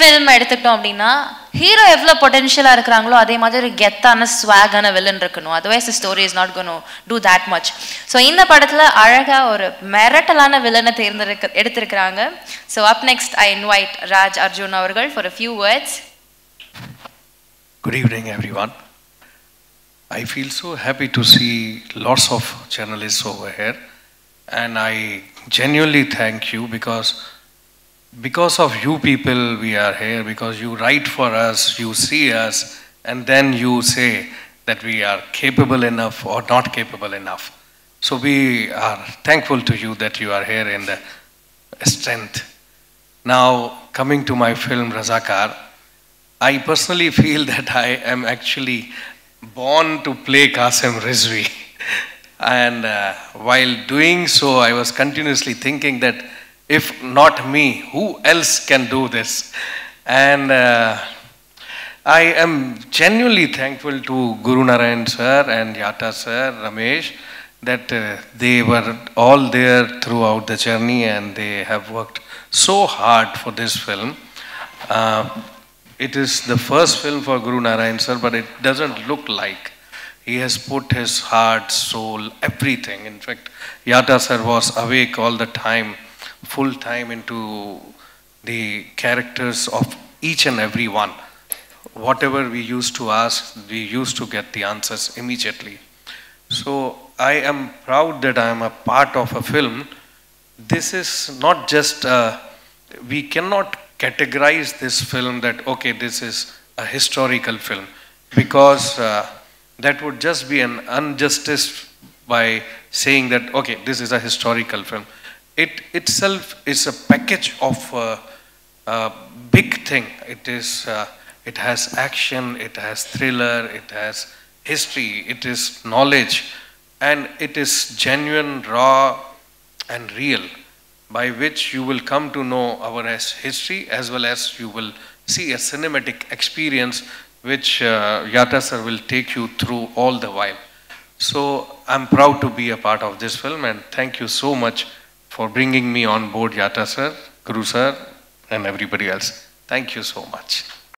Film எடுத்துக்கிட்டோம் அப்படின்னா hero எவ்வளோ பொட்டென்ஷியலாக இருக்கிறாங்களோ அதே மாதிரி ஒரு கெத்தான ஸ்வாகான வில்லன் இருக்கணும். Otherwise story is not gonna do that much so இந்த படத்தில் அழகாக ஒரு மிரட்டலான வில்லனை தேர்ந்தெடுக்க எடுத்திருக்கிறாங்க. So up next I invite Raj Arjun அவர்கள் for a few words good evening everyone I feel so happy to see lots of journalists over here, and I genuinely thank you because because of you people we are here because you write for us, you see us, and then you say that we are capable enough or not capable enough. So we are thankful to you that you are here in the strength. Now coming to my film Razakar, I personally feel that I am actually born to play Qasim Rizvi. and uh, while doing so, I was continuously thinking that if not me, who else can do this? And uh, I am genuinely thankful to Guru Narayan sir and Yata sir, Ramesh, that uh, they were all there throughout the journey and they have worked so hard for this film. Uh, it is the first film for Guru Narayan sir, but it doesn't look like. He has put his heart, soul, everything. In fact, Yata sir was awake all the time, full time into the characters of each and every one. Whatever we used to ask, we used to get the answers immediately. So I am proud that I am a part of a film. This is not just, uh, we cannot categorize this film that, okay, this is a historical film, because uh, that would just be an injustice by saying that, okay, this is a historical film. It itself is a package of uh, a big thing. It is, uh, it has action, it has thriller, it has history, it is knowledge, and it is genuine, raw, and real, by which you will come to know our history as well as you will see a cinematic experience which uh, Yata sir will take you through all the while. So I'm proud to be a part of this film and thank you so much for bringing me on board Yata sir, Guru sir, and everybody else. Thank you so much.